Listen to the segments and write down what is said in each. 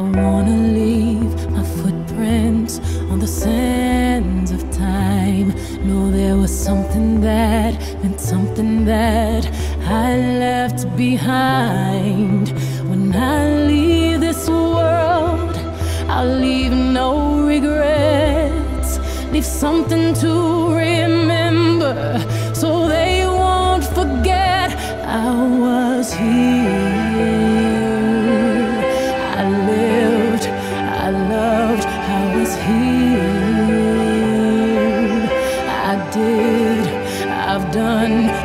wanna leave my footprints on the sands of time. Know there was something that meant something that I left behind. When I leave this world, I'll leave no regrets. Leave something to remember so they won't forget I was here.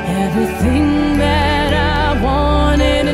Everything that I wanted,